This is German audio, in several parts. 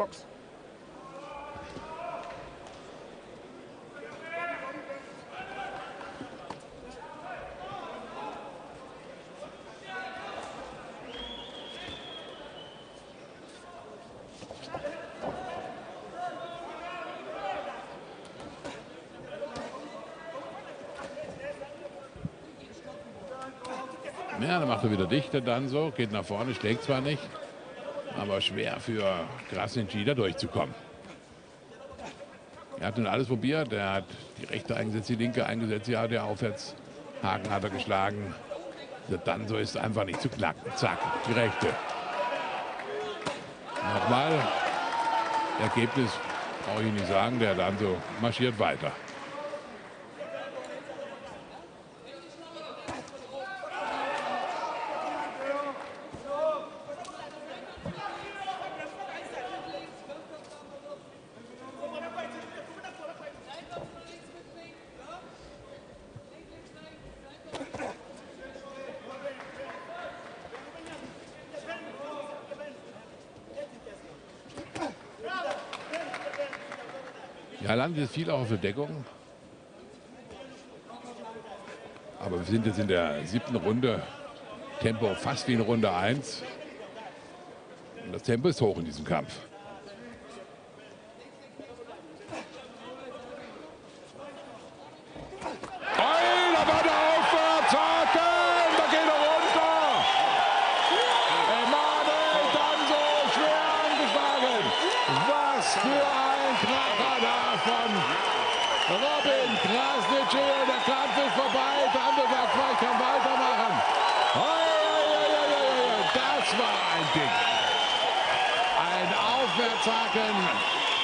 Box. Ja, dann macht er wieder dichter dann so, geht nach vorne, schlägt zwar nicht, aber schwer für Krasnitschi da durchzukommen. Er hat nun alles probiert, er hat die rechte eingesetzt, die linke eingesetzt, ja, der Aufwärtshaken hat er geschlagen. Dann so ist einfach nicht zu knacken. Zack, die rechte. Nochmal. Ergebnis brauche ich nicht sagen, der dann so marschiert weiter. Ja, landet viel auch auf der Deckung. Aber wir sind jetzt in der siebten Runde. Tempo fast wie in Runde 1. Und das Tempo ist hoch in diesem Kampf. Er. Was für Kracher da von Robin Krasnitschi. Der Kampf ist vorbei. Sagt, ich kann weitermachen. Das war ein Ding. Ein Aufwärtshaken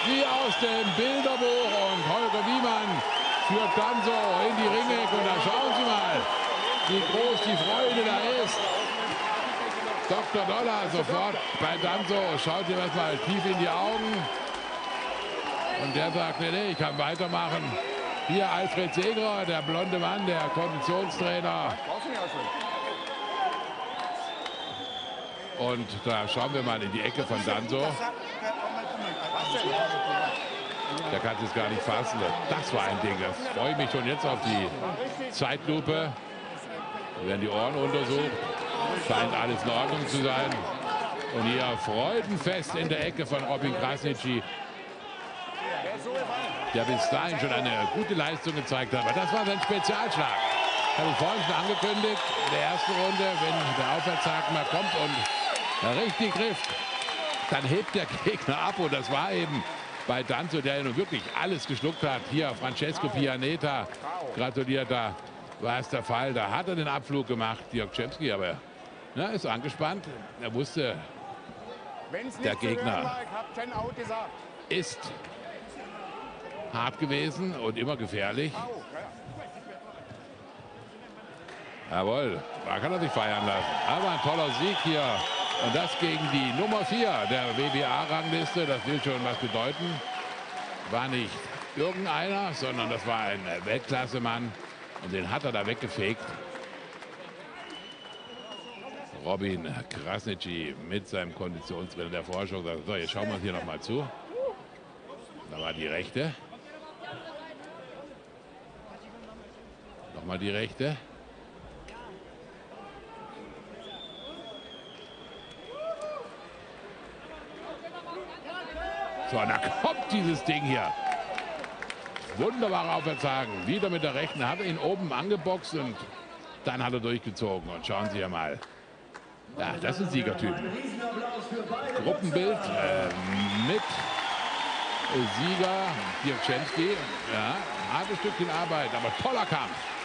wie aus dem Bilderbuch und Holger Wiemann führt Danso in die Ringecke und da schauen Sie mal, wie groß die Freude da ist. Dr. Dollar sofort bei Danzo schaut ihm erstmal tief in die Augen und der sagt, nee, nee, ich kann weitermachen. Hier Alfred Seger, der blonde Mann, der Konditionstrainer. Und da schauen wir mal in die Ecke von Danzo. Der kann es gar nicht fassen. Das war ein Ding. Das freue ich mich schon jetzt auf die Zeitlupe. Da werden die Ohren untersucht. Scheint alles in Ordnung zu sein. Und hier Freudenfest in der Ecke von Robin Krasnitschi. Der bis dahin schon eine gute Leistung gezeigt hat. Aber das war sein Spezialschlag. Habe ich vorhin schon angekündigt. In der ersten Runde, wenn der Aufwärtshaken mal kommt und richtig trifft, dann hebt der Gegner ab. Und das war eben bei Danzo, der nun wirklich alles geschluckt hat. Hier Francesco Pianeta gratuliert da. War es der Fall. Da hat er den Abflug gemacht, Dirk Czemski, aber na, ist angespannt. Er wusste, der Gegner ist hart gewesen und immer gefährlich. Jawohl, da kann er sich feiern lassen. Aber ein toller Sieg hier. Und das gegen die Nummer 4 der WBA-Rangliste. Das will schon was bedeuten. War nicht irgendeiner, sondern das war ein Weltklasse-Mann. Und den hat er da weggefegt. Robin Krasnitschi mit seinem Konditionstrainer der Forschung so, jetzt schauen wir uns hier noch mal zu. Da war die rechte. Nochmal die rechte. So, da kommt dieses Ding hier. Wunderbarer Aufwärtshaken. Wieder mit der rechten. Hat ihn oben angeboxt und dann hat er durchgezogen. Und schauen Sie hier mal. Ja, das sind Siegertypen. Gruppenbild äh, mit Sieger Dirk Schensky. Ja, hartes Stückchen Arbeit, aber toller Kampf.